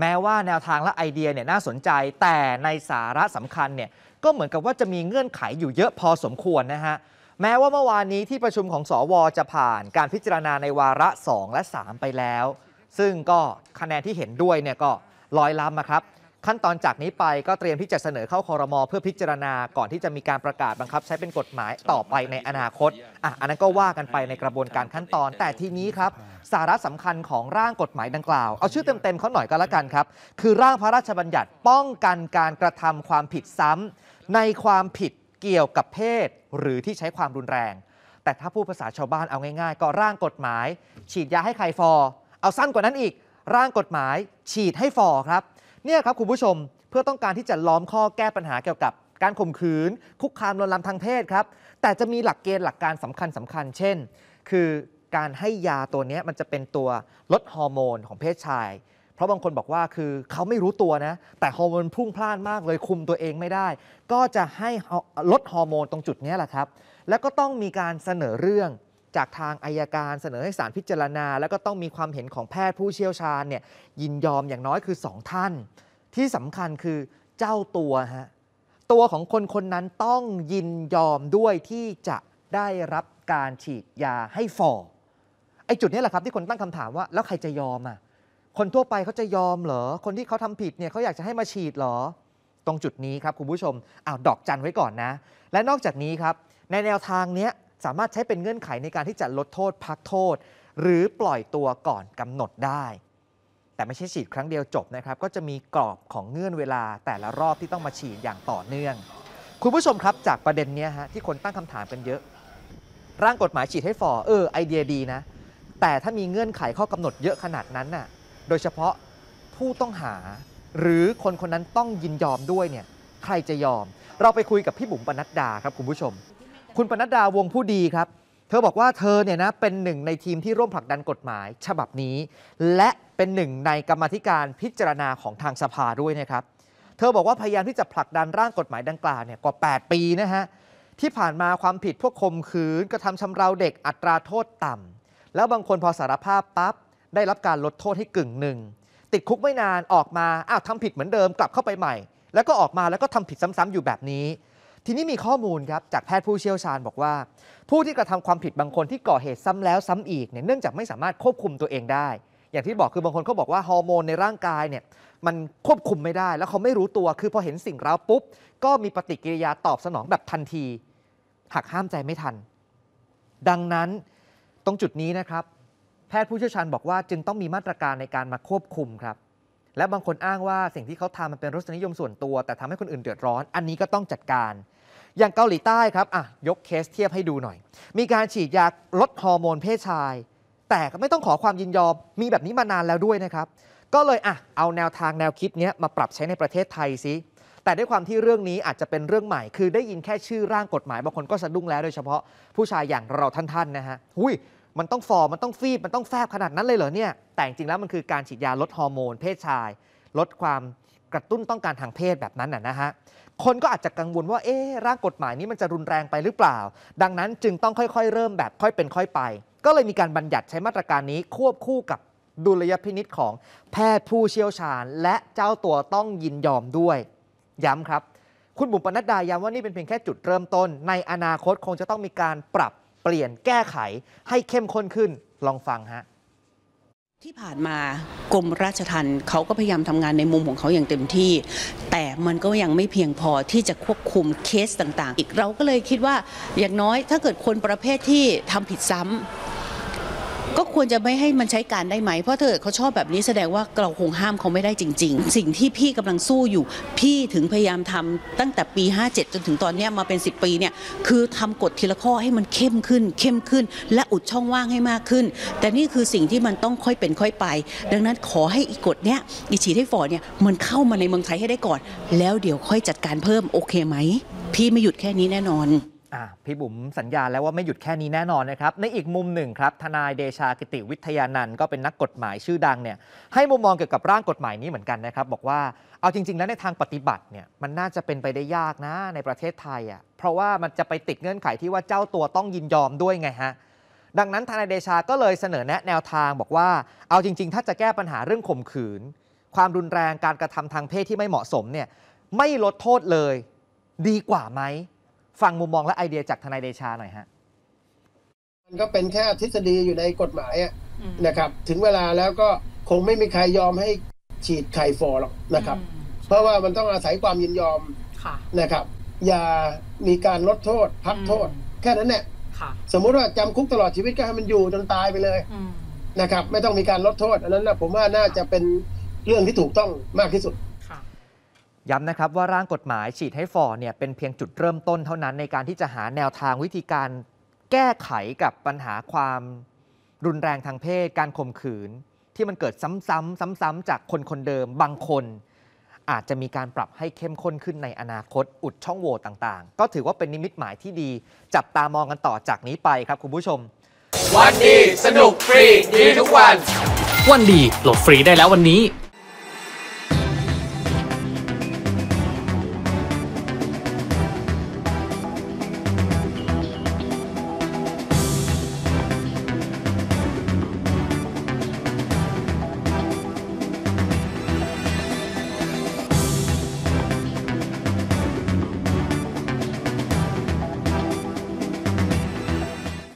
แม้ว่าแนวทางและไอเดียเนี่ยน่าสนใจ แต่ในสาระสำคัญเนี่ยก็เหมือนกับว่าจะมีเงื่อนไขอยู่เยอะพอสมควรนะฮะแม้ว่าเมื่อวานนี้ที่ประชุมของสวจะผ่านการพิจารณาในวาระ 2 และ 3 ไปแล้ว ซึ่งก็คะแนนที่เห็นด้วยเนี่ยก็ลอยล้ำนะครับ ขั้นตอนจากนี้ไปก็เตรียมที่จะเสนอเข้าคอรมอเพื่อพิจารณาก่อนที่จะมีการประกาศบังคับ ใช้เป็นกฎหมายต่อไปในอนาคตอะอันนั้นก็ว่ากันไปในกระบวนการขั้นตอน แต่ทีนี้ครับสาระสำคัญของร่างกฎหมายดังกล่าว เอาชื่อเต็มๆเขาหน่อยก็แล้วกันครับ คือร่างพระราชบัญญัติป้องกันการกระทำความผิดซ้ำในความผิดเกี่ยวกับเพศ หรือที่ใช้ความรุนแรง แต่ถ้าพูดภาษาชาวบ้านเอาง่าย ๆ ก็ร่างกฎหมาย ฉีดยาให้ใครฟอ เอาสั้นกว่านั้นอีก ร่างกฎหมาย ฉีดให้ฟอครับ เนี่ยครับคุณผู้ชมเพื่อต้องการที่จะล้อมข้อแก้ปัญหาเกี่ยวกับการข่มขืน คุกคามลวนลามทางเพศครับ แต่จะมีหลักเกณฑ์หลักการสำคัญสำคัญ เช่น คือการให้ยาตัวนี้มันจะเป็นตัวลดฮอร์โมนของเพศชาย เพราะบางคนบอกว่าคือเขาไม่รู้ตัวนะ แต่ฮอร์โมนพุ่งพล่านมากเลยคุมตัวเองไม่ได้ ก็จะให้ลดฮอร์โมนตรงจุดนี้แหละครับ แล้วก็ต้องมีการเสนอเรื่อง จากทางอายการเสนอให้ศาลพิจารณา แล้วก็ต้องมีความเห็นของแพทย์ผู้เชี่ยวชาญเนี่ยยินยอมอย่างน้อยคือ 2 ท่าน ที่สำคัญคือเจ้าตัวฮะตัวของคนคนนั้นต้องยินยอมด้วยที่จะได้รับการฉีดยาให้ฝ่อไอ้จุดนี้แหละครับที่คนตั้งคำถามว่า แล้วใครจะยอมอะคนทั่วไปเขาจะยอมเหรอ คนที่เขาทำผิดเนี่ยเขาอยากจะให้มาฉีดเหรอ ตรงจุดนี้ครับคุณผู้ชมอ้าวดอกจันไว้ก่อนนะ และนอกจากนี้ครับในแนวทางเนี้ย สามารถใช้เป็นเงื่อนไขในการที่จะลดโทษพักโทษ หรือปล่อยตัวก่อนกำหนดได้ แต่ไม่ใช่ฉีดครั้งเดียวจบนะครับ ก็จะมีกรอบของเงื่อนเวลาแต่ละรอบที่ต้องมาฉีดอย่างต่อเนื่อง คุณผู้ชมครับจากประเด็นนี้ฮะที่คนตั้งคำถามกันเยอะ ร่างกฎหมายฉีดให้ฟอเออไอเดียดีนะ แต่ถ้ามีเงื่อนไขข้อกำหนดเยอะขนาดนั้นน่ะโดยเฉพาะผู้ต้องหา หรือคนคนนั้นต้องยินยอมด้วยเนี่ยใครจะยอม เราไปคุยกับพี่บุ๋มปนัดดาครับคุณผู้ชม คุณปนัดดาวงผู้ดีครับ เธอบอกว่าเธอเนี่ยนะเป็นหนึ่งในทีมที่ร่วมผลักดันกฎหมาย ฉบับนี้ และเป็นหนึ่งในกรรมธิการพิจารณาของทางสภาด้วยนะครับ เธอบอกว่าพยายามที่จะผลักดันร่างกฎหมายดังกล่าวเนี่ยกว่า 8 ปีนะฮะที่ผ่านมาความผิดพวกข่มขืนกระทำชำเราเด็กอัตราโทษต่ำแล้วบางคนพอสารภาพปั๊บได้รับการลดโทษให้กึ่งหนึ่งติดคุกไม่นานออกมาอ้าวทำผิดเหมือนเดิมกลับเข้าไปใหม่ แล้วก็ออกมาแล้วก็ทำผิดซ้ำๆอยู่แบบนี้ ทีนี้มีข้อมูลครับจากแพทย์ผู้เชี่ยวชาญบอกว่า ผู้ที่กระทำความผิดบางคนที่ก่อเหตุซ้ำแล้วซ้ำอีกเนี่ยเนื่องจากไม่สามารถควบคุมตัวเองได้ อย่างที่บอกคือบางคนเขาบอกว่าฮอร์โมนในร่างกายเนี่ยมันควบคุมไม่ได้ แล้วเขาไม่รู้ตัวคือพอเห็นสิ่งร้าวปุ๊บ ก็มีปฏิกิริยาตอบสนองแบบทันทีหักห้ามใจไม่ทัน ดังนั้นตรงจุดนี้นะครับ แพทย์ผู้เชี่ยวชาญบอกว่าจึงต้องมีมาตรการในการมาควบคุมครับ และบางคนอ้างว่าสิ่งที่เขาทำมันเป็นรสนิยมส่วนตัว แต่ทำให้คนอื่นเดือดร้อน อันนี้ก็ต้องจัดการ อย่างเกาหลีใต้ครับอะยกเคสเทียบให้ดูหน่อย มีการฉีดยาลดฮอร์โมนเพศชาย แต่ไม่ต้องขอความยินยอมมีแบบนี้มานานแล้วด้วยนะครับ ก็เลยอะเอาแนวทางแนวคิดเนี้ยมาปรับใช้ในประเทศไทยซิแต่ด้วยความที่เรื่องนี้อาจจะเป็นเรื่องใหม่ คือได้ยินแค่ชื่อร่างกฎหมายบางคนก็สะดุ้งแล้วโดยเฉพาะผู้ชายอย่างเราท่านๆนะฮะ หุย มันต้องฝ่อมันต้องฟีบมันต้องแฟบขนาดนั้นเลยเหรอเนี่ยแต่จริงๆแล้วมันคือการฉีดยาลดฮอร์โมนเพศชาย ลดความกระตุ้นต้องการทางเพศแบบนั้นนะฮะคนก็อาจจะกังวลว่าเอ๊ร่างกฎหมายนี้มันจะรุนแรงไปหรือเปล่า ดังนั้นจึงต้องค่อยๆ เริ่มแบบค่อยเป็นค่อยไป ก็เลยมีการบัญญัติใช้มาตรการนี้ควบคู่กับดุลยพินิษของแพทย์ผู้เชี่ยวชาญ และเจ้าตัวต้องยินยอมด้วย ย้ำครับ คุณบุ๋มปนัดดาย้ำว่านี่เป็นเพียงแค่จุดเริ่มต้น ในอนาคตคงจะต้องมีการปรับ เปลี่ยนแก้ไขให้เข้มข้นขึ้นลองฟังฮะที่ผ่านมากรมราชทัณฑ์เขาก็พยายามทำงานในมุมของเขาอย่างเต็มที่ แต่มันก็ยังไม่เพียงพอที่จะควบคุมเคสต่างๆ อีกเราก็เลยคิดว่าอย่างน้อยถ้าเกิดคนประเภทที่ทำผิดซ้ำ ก็ควรจะไม่ให้มันใช้การได้ไหม เพราะเกิดเขาชอบแบบนี้แสดงว่าเราคงห้ามเขาไม่ได้จริง ๆ สิ่งที่พี่กำลังสู้อยู่ พี่ถึงพยายามทำตั้งแต่ปี 57 จนถึงตอนนี้มาเป็น 10 ปีเนี่ยคือทำกฎทีละข้อให้มันเข้มขึ้น เข้มขึ้น และอุดช่องว่างให้มากขึ้น แต่นี่คือสิ่งที่มันต้องค่อยเป็นค่อยไป ดังนั้นขอให้อีกกฎเนี้ยอีฉีดให้ฟอร์เนี่ยมันเข้ามาในเมืองไทยให้ได้ก่อน แล้วเดี๋ยวค่อยจัดการเพิ่มโอเคไหม พี่ไม่หยุดแค่นี้แน่นอน พี่บุ๋มสัญญาแล้วว่าไม่หยุดแค่นี้แน่นอนนะครับในอีกมุมหนึ่งครับทนายเดชากิติวิทยานันท์ก็เป็นนักกฎหมายชื่อดังเนี่ยให้มุมมองเกี่ยวกับร่างกฎหมายนี้เหมือนกันนะครับ บอกว่าเอาจริง ๆ แล้วในทางปฏิบัติเนี่ยมันน่าจะเป็นไปได้ยากนะในประเทศไทยอะเพราะว่ามันจะไปติดเงื่อนไขที่ว่าเจ้าตัวต้องยินยอมด้วยไงฮะดังนั้นทนายเดชาก็เลยเสนอแนะแนวทางบอกว่า เอาจริง ๆ ถ้าจะแก้ปัญหาเรื่องข่มขืน ความรุนแรงการกระทำทางเพศที่ไม่เหมาะสมเนี่ยไม่ลดโทษเลย ดีกว่าไหม ฟังมุมมองและไอเดียจากทนายเดชาหน่อยฮะมันก็เป็นแค่ทฤษฎีอยู่ในกฎหมายอะนะครับ ถึงเวลาแล้วก็คงไม่มีใครยอมให้ฉีดไข่ฟอหรอกนะครับ เพราะว่ามันต้องอาศัยความยินยอมค่ะนะครับ อย่ามีการลดโทษ พักโทษ แค่นั้นแหละค่ะสมมุติว่าจำคุกตลอดชีวิตก็ให้มันอยู่จนตายไปเลยอืมนะครับ ไม่ต้องมีการลดโทษ อันนั้นนะผมว่าน่าจะเป็นเรื่องที่ถูกต้องมากที่สุดค่ะ ย้ำนะครับว่าร่างกฎหมายฉีดให้ฟอร์เนี่ยเป็นเพียงจุดเริ่มต้นเท่านั้นในการที่จะหาแนวทางวิธีการแก้ไขกับปัญหาความรุนแรงทางเพศ การข่มขืน ที่มันเกิดซ้ำๆซ้ำๆจากคนคนเดิมบางคน อาจจะมีการปรับให้เข้มข้นขึ้นในอนาคต อุดช่องโหว่ต่างๆ ก็ถือว่าเป็นนิมิตหมายที่ดี จับตามองกันต่อจากนี้ไปครับคุณผู้ชม วันดีสนุกฟรีดีทุกวัน วันดีโหลดฟรีได้แล้ววันนี้